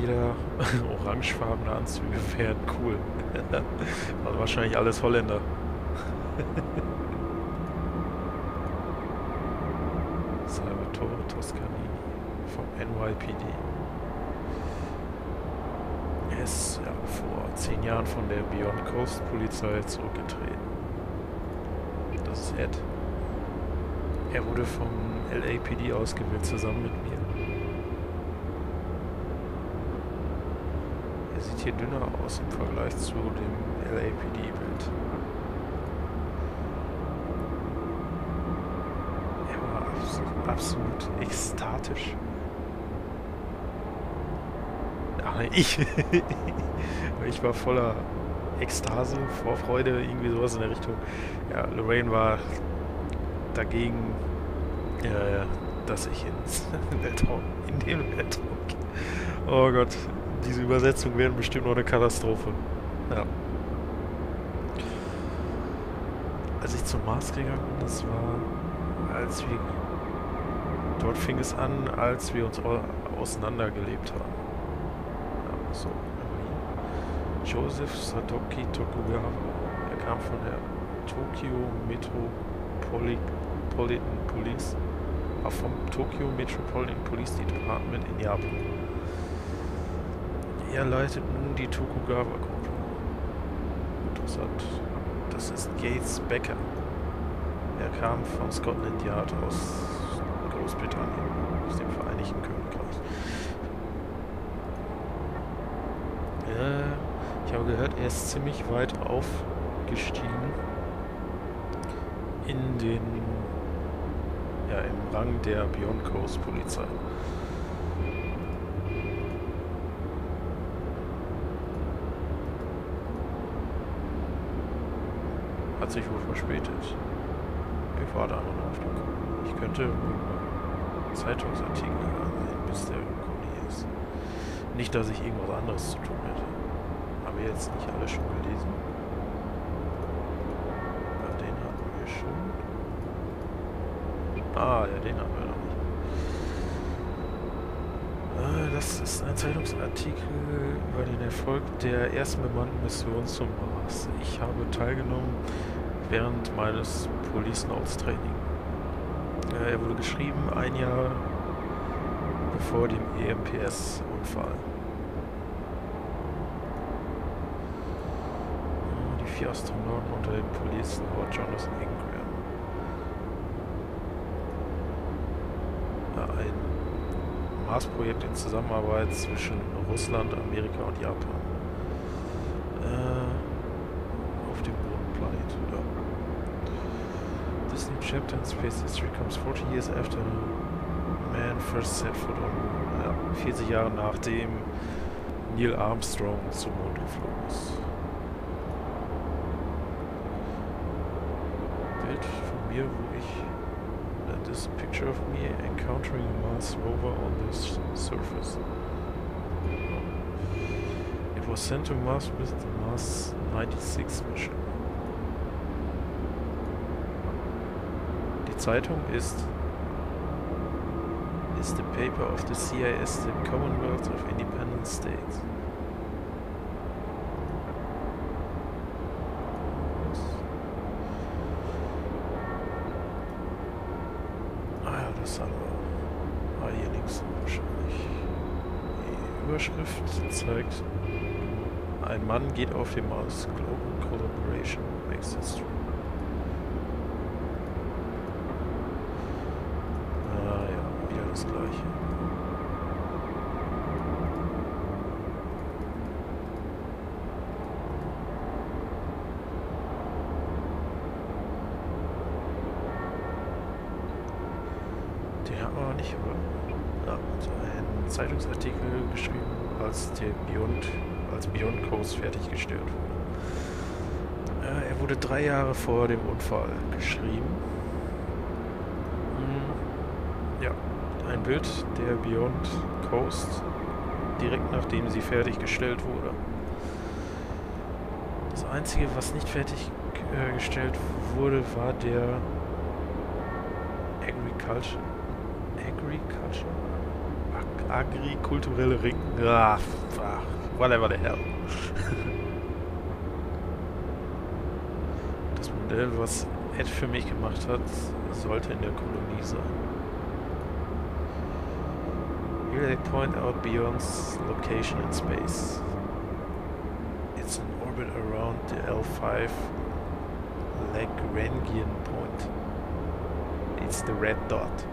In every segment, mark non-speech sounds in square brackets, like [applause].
jeder, [laughs] orangefarbene Anzüge wären cool. [laughs] also wahrscheinlich alles Holländer. [laughs] Salvatore Toscani vom NYPD. Er ist ja, vor zehn Jahren von der Beyond Coast Polizei zurückgetreten. Das ist Ed. Er wurde vom LAPD ausgewählt, zusammen mit mir. Er sieht hier dünner aus im Vergleich zu dem LAPD-Bild. Er war absolut, absolut ekstatisch. Ach, ich. [laughs] ich war voller Ekstase, Vorfreude, irgendwie sowas in der Richtung. Ja, Lorraine war dagegen, äh, dass ich ins [laughs] Weltraum, in den Weltraum gehe. Oh Gott, diese Übersetzungen werden bestimmt noch eine Katastrophe. Ja. Als ich zum Mars gegangen bin, das war, als wir, dort fing es an, als wir uns auseinandergelebt haben. Ja, so, Joseph Sadoki Tokugawa. Er kam von der Tokyo Metropolitan Police, auch vom Tokyo Metropolitan Police Department in Japan. Er leitet nun die Tokugawa-Gruppe. Interessant. Das ist Gates Becker. Er kam von Scotland Yard aus Großbritannien, aus dem Vereinigten Königreich. Äh, ich habe gehört, er ist ziemlich weit aufgestiegen in den, ja, im Rang der Beyond Coast Polizei. Hat sich wohl verspätet. Ich einfach noch auf Kunden. Ich könnte Zeitungsartikel ansehen, bis der Kunde ist. Nicht, dass ich irgendwas anderes zu tun hätte haben wir jetzt nicht alle schon gelesen? Ah, ja, den haben wir noch das ist ein Zeitungsartikel über den Erfolg der ersten bemannten Mission zum Mars. Ich habe teilgenommen während meines Police Notes Training. Äh, er wurde geschrieben ein Jahr bevor dem EMPS-Unfall. vier Astronauten unter den Police Lord Jonathan Ingram. Ein Mars-Projekt in Zusammenarbeit zwischen Russland, Amerika und Japan. Äh, auf dem Bodenplanet, oder? This new chapter in space history comes 40 years after man first set foot on. Ja, 40 Jahre nachdem Neil Armstrong zum Mond geflogen ist. mir, wo ich this picture of me encountering a Mars rover on this surface. It was sent to Mars with the Mars 96 mission. Die Zeitung ist is the paper of the CIS, the Commonwealth of Independent States. Überschrift zeigt, ein Mann geht auf dem Mars. Global Collaboration makes history. Ah ja, wieder das gleiche. Den hat man aber nicht, oder? Ja, so Zeitungsartikel geschrieben als der Beyond, als Beyond Coast fertiggestellt wurde. Äh, er wurde drei Jahre vor dem Unfall geschrieben. Hm, ja, ein Bild der Beyond Coast direkt nachdem sie fertiggestellt wurde. Das einzige, was nicht fertiggestellt wurde, war der Agriculture. Agriculture? Agrikulturelle Ring. Ah, whatever the hell. Das Modell, was Ed für mich gemacht hat, sollte in der Kolonie sein. Here they point out Beyond's location in space. It's in orbit around the L5 Lagrangian point. It's the red dot.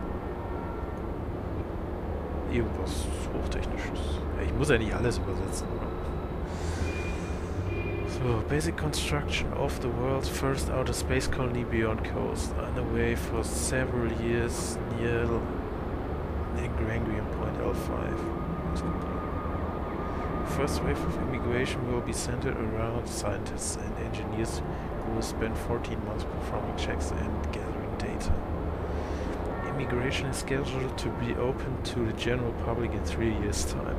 Irgendwas Hochtechnisches. Ich muss ja nicht alles übersetzen. So, basic construction of the world's first outer space colony beyond coast, underway for several years near Lagrangian point L5. First wave of immigration will be centered around scientists and engineers who will spend 14 months performing checks and gathering data. Immigration is scheduled to be open to the general public in three years' time.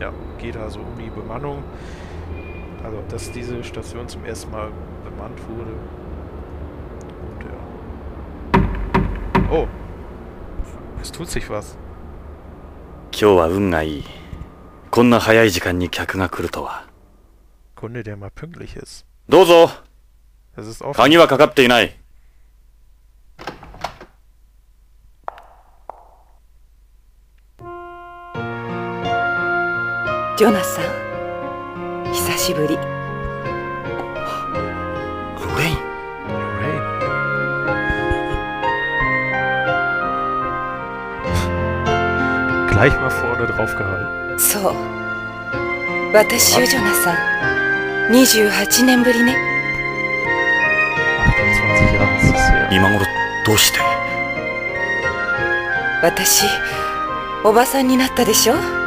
Ja, geht also um die Bemannung. Also, dass diese Station zum ersten Mal bemannt wurde. Und ja. Oh. Es tut sich was. 今日は運がいい。こんな早い時間に客が来るとは。 Kunde, der mal pünktlich ist. どうぞ Das ist offen. 鍵はかかっていない。 ジョナサン久しぶり。ロレイン,レイン Gleich mal vorne drauf gehalten そう。私よジョナサン28年ぶりね。今頃どうして？私おばさんになったでしょ？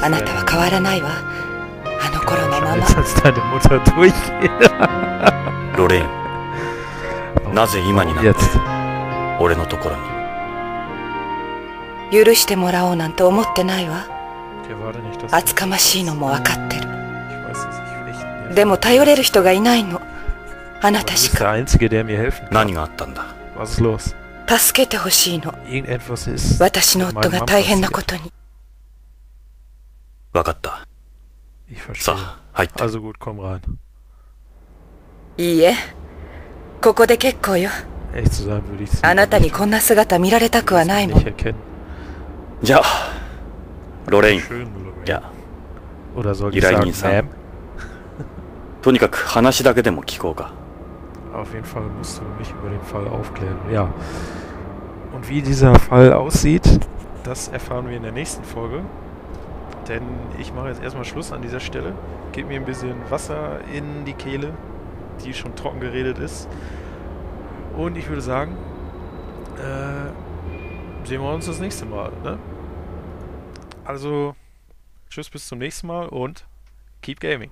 あなたは変わらないわ。あの頃のまま。[laughs] ロレン。なぜ今になって俺のところに？許してもらおうなんて思ってないわ。厚かましいのも分かってる。でも頼れる人がいないの。あなたしか。何があったんだ？助けてほしいの。私の夫が大変なことに。わかった。さあ、入って。Also gut, komm rein. いいえここで結構よあなたにこんな姿見られたくはないもん.じゃあ、ロレイン、Schön, Lorraine. じゃあ、Oder soll ich Irai sagen, Nisan. Ma'am? とにかく話だけでも聞こうか。Auf jeden Fall musst du mich über den Fall aufklären. Ja. Und wie dieser Fall aussieht, das erfahren wir in der nächsten Folge. Denn ich mache jetzt erstmal Schluss an dieser Stelle. Gib mir ein bisschen Wasser in die Kehle, die schon trocken geredet ist. Und ich würde sagen, äh, sehen wir uns das nächste Mal. Ne? Also, tschüss bis zum nächsten Mal und keep gaming.